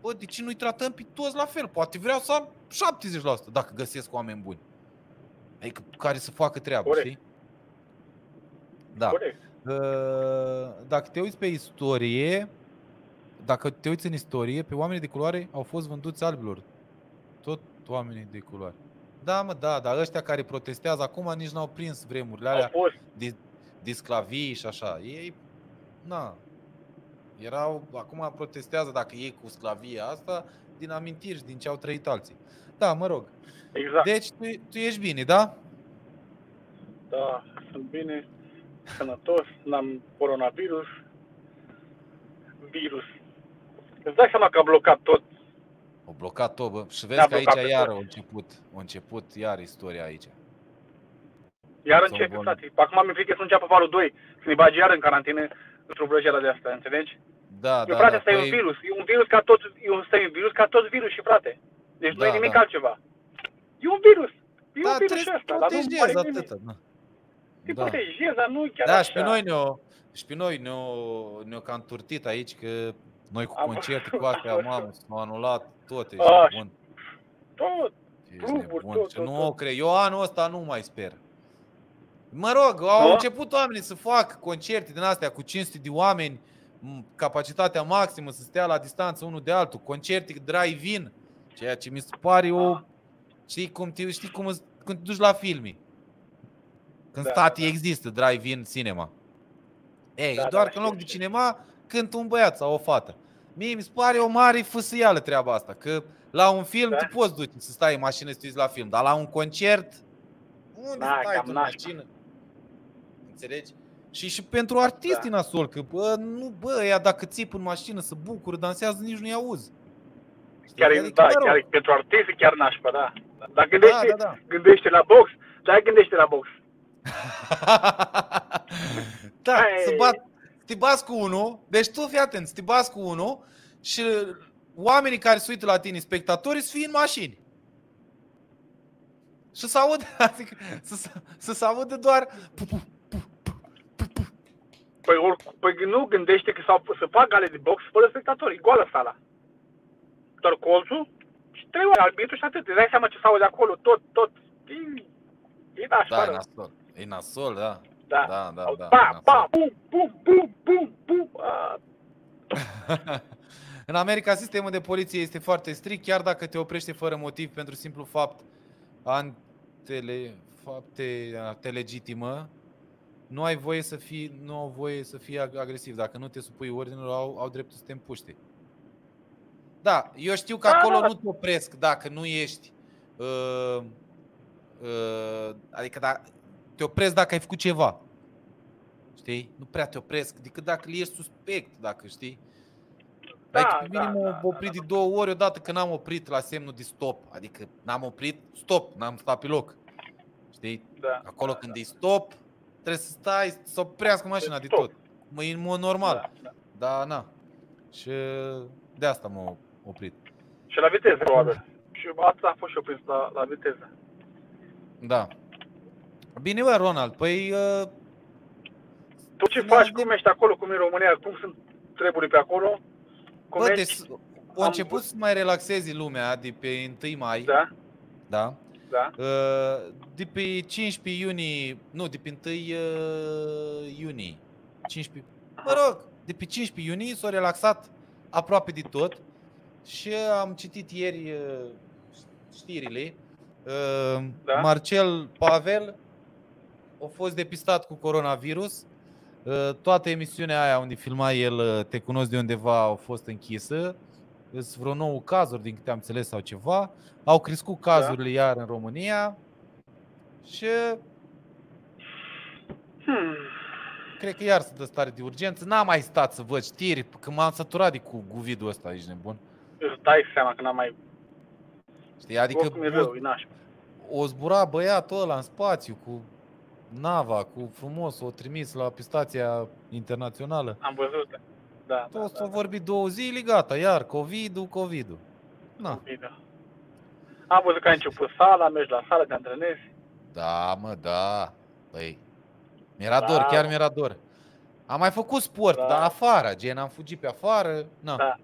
bă, de ce nu-i tratăm pe toți la fel? Poate vreau să am 70% dacă găsesc oameni buni. Adică care să facă treaba, Corect. știi? Da. Corect. Uh, Dacă te uiți pe istorie, dacă te uiți în istorie, pe oamenii de culoare au fost vânduți albilor. Tot oamenii de culoare. Da, mă, da, dar ăștia care protestează acum nici n-au prins vremurile Au alea fost. de, de sclavii și așa. Ei, na, erau, acum protestează dacă ei cu sclavia asta, din amintiri și din ce au trăit alții. Da, mă rog. Exact. Deci tu, tu ești bine, da? Da, sunt bine, sănătos, n-am coronavirus. Virus. Îți dai seama că a blocat tot. O blocat tot, bă. Și vezi Ne-a că aici blocat pe iar a toți. început, a început iar istoria aici. Iar Sunt începe, bun. frate. Acum mi-e frică să înceapă valul 2, să ne bagi iar în carantină într-o vrăjeală de asta, înțelegi? Da, Eu, da, frate, da. asta e un virus. E un virus ca tot, e un, ăsta e un virus ca toți virusii, frate. Deci nu Da, e nimic da. altceva. E un virus. E da, un virus trebuie și să asta, dar nu protejezi pare nimic. atâta. Da. Te Da. protejezi, dar nu chiar Da, așa. și pe noi ne-o, și pe noi ne-o, ne-o cam turtit aici că noi cu Am concerte văzut, cu astea, am mamă, văzut. s-au anulat tot, ești Ah, nebun. Tot. Ești cluburi, nebun. tot, Și tot, nu tot. o cred. Eu anul ăsta nu mai sper. Mă rog, au Da? început oamenii să facă concerte din astea cu 500 de oameni, m, capacitatea maximă, să stea la distanță unul de altul, concerte drive-in, ceea ce mi se pare o... Ah. Știi cum te, știi cum, îți- când te duci la filme. Când Da, statii da. există drive-in cinema. Ei, Da, doar da, că în loc știu, de știu. cinema cântă un băiat sau o fată. Mie mi se pare o mare fâsâială treaba asta, că la un film Da. te poți duce să stai în mașină să te uiți la film, dar la un concert, unde Da, stai cam tu în nașpa. mașină? Înțelegi? Și și pentru artiști Da. da. nasol, că bă, nu, bă, ea dacă țip în mașină să bucură, dansează, nici nu-i auzi. Știi? Chiar, e, Adică, da, mă rog. chiar e pentru artiști chiar nașpa, da. Dar gândește, Da, da, da. gândește la box, dar gândește la box. da, Hai. să bat, să te bați cu unul, deci tu fii atent, să te bați cu unul și oamenii care se uită la tine, spectatorii, să fie în mașini. Și să audă, adică să, să, să se audă doar pu, pu, pu, pu, pu, Păi, oricum, păi nu gândește că s-au, să fac gale de box fără spectatori, e goală sala. Doar colțul și trei ori arbitru și atât. Îți dai seama ce s de acolo, tot, tot. E, e Da, e nașpa, nasol. E nasol, da. Da. Da, da, Au- da. Pa, nasol. pa, bum, bum, bum, bum, bum. A, În America sistemul de poliție este foarte strict, chiar dacă te oprește fără motiv pentru simplu fapt antele, fapte te legitimă, nu ai voie să fii, nu au voie să fii ag- agresiv. Dacă nu te supui ordinelor, au, au dreptul să te împuște. Da, eu știu că Da, acolo da. nu te opresc dacă nu ești. Uh, uh, adică da, te opresc dacă ai făcut ceva. Știi? Nu prea te opresc, decât dacă ești suspect, dacă știi. Da, Da, da, minim da, da, oprit de două ori odată că n-am oprit la semnul de stop. Adică n-am oprit, stop, n-am stat pe loc. Știi? da. Acolo da, când da. e stop, trebuie să stai, să oprească mașina de Stop. tot. Mă, e în mod normal. Da, da. Da, na. Și de asta m-am oprit. Și la viteză, probabil. Și atât a fost și eu prins la, la viteză. Da. Bine, bă, Ronald, păi... Uh, Tu ce Ne faci, vedem. cum ești acolo, cum e în România, cum sunt treburile pe acolo? Cum bă, ești? deci, au început să mai relaxeze lumea de pe 1 mai. Da, da? da. Uh, De pe 15 iunie, nu, de pe 1 uh, iunie, 15, mă rog, de pe 15 iunie s-a relaxat aproape de tot și am citit ieri uh, știrile. Uh, Da. Marcel Pavel a fost depistat cu coronavirus. Uh, Toată emisiunea aia unde filma el uh, Te cunosc de undeva a fost închisă. Sunt vreo 9 cazuri din câte am înțeles sau ceva. Au crescut cazurile iar în România și Hmm. cred că iar se dă stare de urgență. N-am mai stat să văd știri, că m-am săturat de cu guvidul ăsta, ești nebun. Îți dai seama că n-am mai... Știi? Adică Oricum e rău, e nașpa. o zbura băiatul ăla în spațiu cu nava, cu frumos, o trimis la pe stația internațională. Am văzut. Da, da, Toți da, au vorbit două zile, gata, iar COVID-ul, COVID-ul. Na. Bine. Am văzut că ai început sala, mergi la sală, te antrenezi. Da, mă, da. Păi, mi-era Da, dor, chiar mă. mi-era dor. Am mai făcut sport, Da. dar afară, gen am fugit pe afară, na. Da.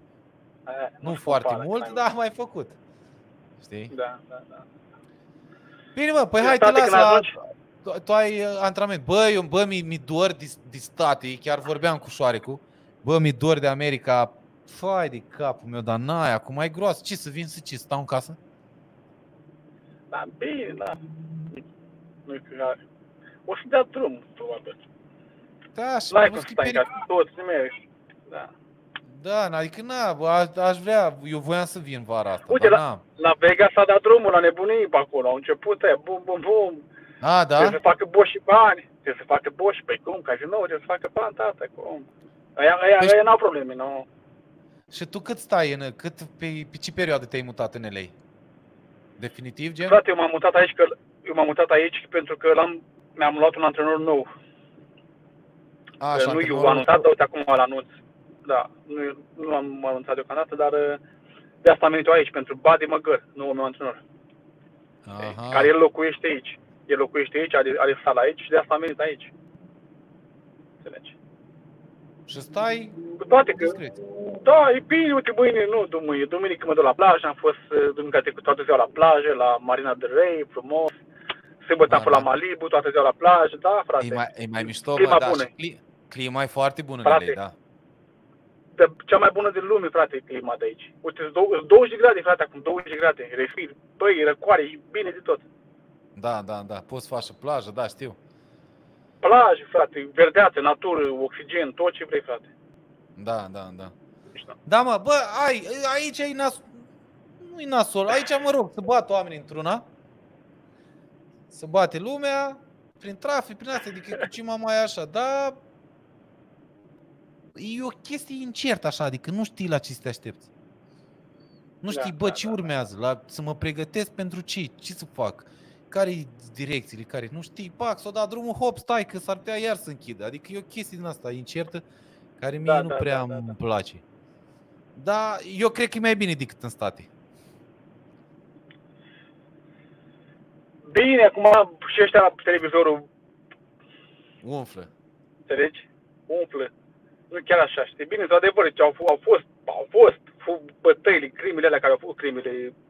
Aia, nu se foarte compară, mult, mai dar am mai făcut. Știi? Da, da, da. Bine, mă, păi De hai te state las când la... ajungi? Tu, tu ai uh, antrenament. Bă, eu, bă, mi, mi dor de, de state, chiar vorbeam cu Șoarecu. Bă, mi dor de America. Fai de capul meu, dar n-ai, acum mai groasă. Ce, să vin să ce, stau în casă? Da, bine, da. Nu e că O să dea drum, probabil. Da, și N-ai plus cum că să stai în peri- casă, toți mergi. Da. Da, adică na, bă, aș, aș vrea, eu voiam să vin vara asta, Uite, dar la- n-am. La Vegas a dat drumul la nebunii pe acolo. Au început aia, bum, bum, bum. A, da? Trebuie să facă boși bani. Trebuie să facă boși. Păi cum? Casino, trebuie să facă bani, tata, cum? Aia, aia, Păi- aia n-au probleme, nu. Și tu cât stai în, cât, pe, pe ce perioadă te-ai mutat în LA? Definitiv, gen? Frate, eu m-am mutat aici, că, eu m-am mutat aici pentru că l-am, mi-am luat un antrenor nou. A, Că așa, nu eu antrenorul am anunțat, tău. dar uite acum îl anunț. Da, nu, nu am anunțat deocamdată, dar uh, de asta am venit eu aici, pentru Buddy Măgăr, noul meu antrenor, Aha. care el locuiește aici. El locuiește aici, are, are sala aici și de asta am venit aici. Înțelegi? Și stai Cu toate că, discret. da, e bine, uite, mâine, nu, dumâine, duminică mă duc la plajă, am fost uh, duminica trecută toată ziua la plajă, la Marina de Rey, frumos. Sâmbătă am Da, fost la da. Malibu, toată ziua la plajă, da, frate. E mai, e mai mișto, Clima mă, da, bună. și cli, clima e foarte bună în Frate. LA, da. Pe cea mai bună din lume, frate, e clima de aici. Uite, sunt dou- sunt 20 de grade, frate, acum 20 de grade, refil. Băi, e răcoare, e bine de tot. Da, da, da, poți face plajă, da, știu. Plajă, frate, verdeață, natură, oxigen, tot ce vrei, frate. Da, da, da. Mișto. Da, mă, bă, ai, aici e nas... nu e nasol, aici, mă rog, să bat oamenii într-una, să bate lumea, prin trafic, prin astea, adică cu ce mă mai așa, dar e o chestie incertă așa, adică nu știi la ce să te aștepți. Nu Da, știi, bă, da, ce da, da. urmează, la, să mă pregătesc pentru ce, ce să fac, care direcțiile, care, nu știi, pac, s-o dat drumul, hop, stai, că s-ar putea iar să închidă. Adică e o chestie din asta incertă, care mie Da, nu da, prea da, da, îmi da. place. Dar eu cred că e mai bine decât în state. Bine, acum și ăștia la televizorul, Umflă. înțelegi? umflă. Nu chiar așa, știi? Bine, într-adevăr, ce au, f- au fost, au fost fu- bătăile, crimele alea care au fost crimele, p-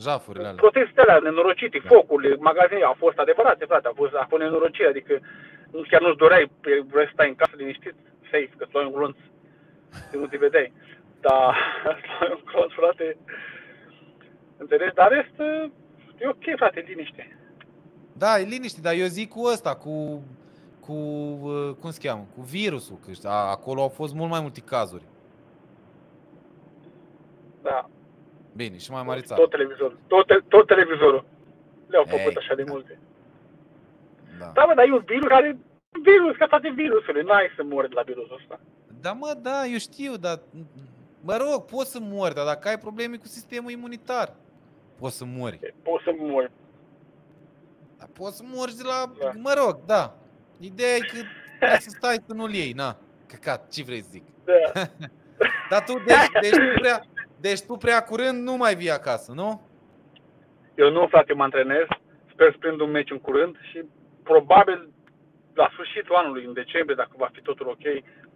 Jafurile alea. protestele alea nenorocite, Da. focurile, magazinele, au fost adevărate, frate, a fost, a fost nenorocire, adică nu, chiar nu-ți doreai, pe- vrei să stai în casă liniștit, safe, că tu ai un glonț, și nu te vedeai. Dar, tu ai un glonț, frate, înțelegi? Dar rest, e ok, frate, liniște. Da, e liniște, dar eu zic cu ăsta, cu, cu uh, cum se cheamă, cu virusul, că știi, a- acolo au fost mult mai multe cazuri. Da, Bine, și mai mare țară. tot televizorul, tot, te- tot televizorul. Le-au făcut Ei, așa de da. multe. Da. Da, mă, dar e un virus care, virus, ca toate virusurile, n-ai să mori de la virusul ăsta. Da, mă, da, eu știu, dar mă rog, poți să mori, dar dacă ai probleme cu sistemul imunitar, poți să mori. E, Poți să mori. Dar poți să mori de la, Da. mă rog, da. Ideea e că trebuie să stai să nu-l iei, na. Căcat, ce vrei să zic? Da. Dar tu, deci, deci, tu prea, deci tu prea curând nu mai vii acasă, nu? Eu nu, frate, mă antrenez. Sper să prind un meci în curând și probabil la sfârșitul anului, în decembrie, dacă va fi totul ok,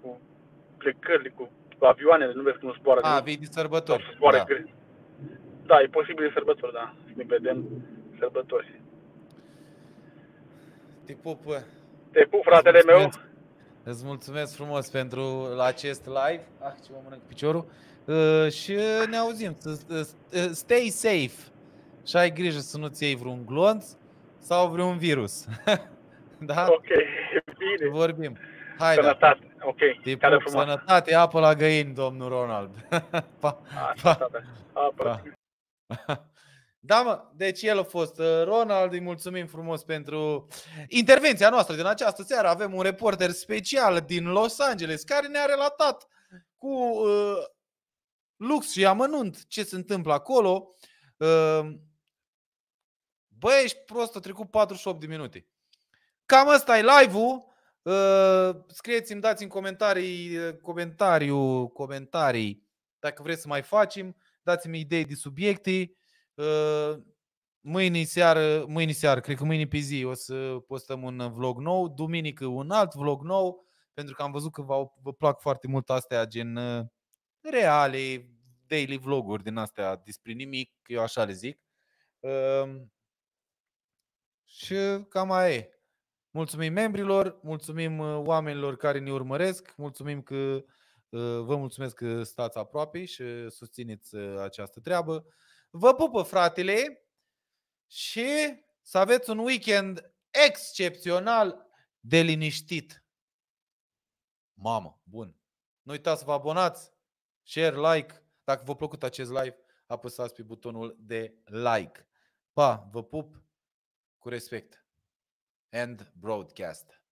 cu plecările, cu, cu avioanele, nu vezi că nu zboară A, nimic, vii de sau sărbători. să zboare Da. greu. Da, e posibil de sărbători, da. Să ne vedem sărbători. Te pup. Te pup, fratele meu. mulțumesc. Îți mulțumesc frumos pentru acest live. Ah, ce mă mănânc piciorul. Uh, și ne auzim. S- s- s- Stay safe. Și ai grijă să nu-ți iei vreun glonț sau vreun virus. da? Ok, bine. Vorbim. Hai, da. Sănătate. Ok, Te care pup, frumos. sănătate, apă la găini, domnul Ronald. pa. Așa, tata. Apă. Pa. Da, mă, deci el a fost uh, Ronald, îi mulțumim frumos pentru intervenția noastră din această seară. Avem un reporter special din Los Angeles care ne-a relatat cu uh, lux și amănunt ce se întâmplă acolo. Uh, bă, ești prost, a trecut 48 de minute. Cam ăsta e live-ul. Uh, scrieți-mi, dați în comentarii, uh, comentariu, comentarii dacă vreți să mai facem dați-mi idei de subiecte. Uh, Mâine seară, mâine seară, cred că mâine pe zi o să postăm un vlog nou, duminică un alt vlog nou, pentru că am văzut că vă, vă plac foarte mult astea gen uh, reale, daily vloguri din astea despre nimic, eu așa le zic. Uh, Și cam aia e. Mulțumim membrilor, mulțumim uh, oamenilor care ne urmăresc, mulțumim că uh, vă mulțumesc că stați aproape și susțineți uh, această treabă. Vă pupă fratele și să aveți un weekend excepțional de liniștit. Mamă, bun. Nu uitați să vă abonați, share, like. Dacă v-a plăcut acest live, apăsați pe butonul de like. Pa, vă pup cu respect. End broadcast.